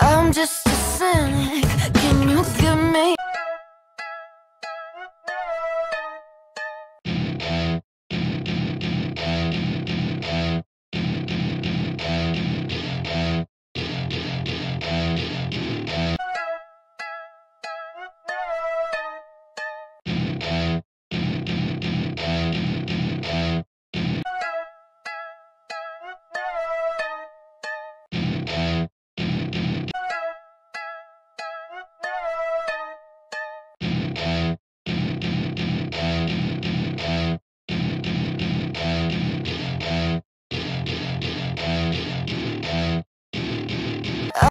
I'm just a cynic.